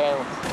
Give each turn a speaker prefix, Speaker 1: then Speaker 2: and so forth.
Speaker 1: Yeah.